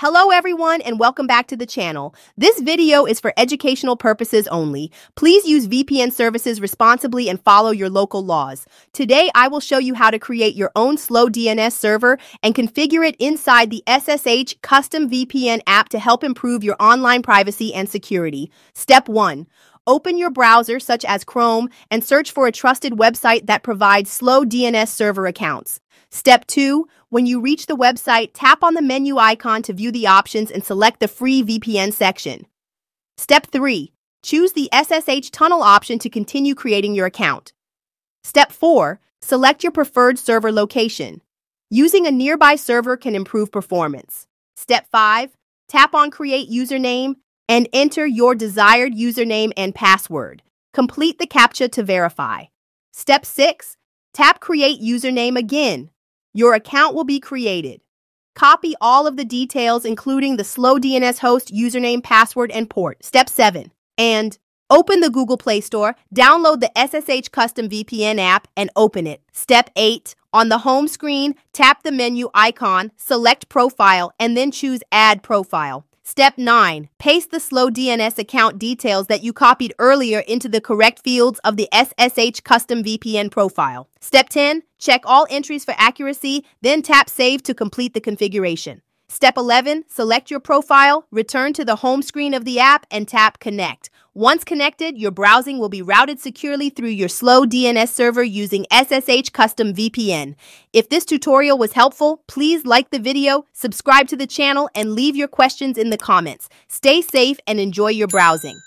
Hello everyone and welcome back to the channel. This video is for educational purposes only. Please use VPN services responsibly and follow your local laws. Today I will show you how to create your own slow DNS server and configure it inside the SSH custom VPN app to help improve your online privacy and security. Step 1. Open your browser such as Chrome and search for a trusted website that provides slow DNS server accounts. Step 2. When you reach the website, tap on the menu icon to view the options and select the free VPN section. Step 3. Choose the SSH tunnel option to continue creating your account. Step 4. Select your preferred server location. Using a nearby server can improve performance. Step 5. Tap on Create Username and enter your desired username and password. Complete the CAPTCHA to verify. Step 6. Tap Create Username again. Your account will be created. Copy all of the details, including the slow DNS host, username, password, and port. Step 7. And open the Google Play Store, download the SSH Custom VPN app, and open it. Step 8. On the home screen, tap the menu icon, select Profile, and then choose Add Profile. Step 9. Paste the slow DNS account details that you copied earlier into the correct fields of the SSH custom VPN profile. Step 10. Check all entries for accuracy, then tap Save to complete the configuration. Step 11. Select your profile, return to the home screen of the app, and tap Connect. Once connected, your browsing will be routed securely through your slow DNS server using SSH Custom VPN. If this tutorial was helpful, please like the video, subscribe to the channel, and leave your questions in the comments. Stay safe and enjoy your browsing.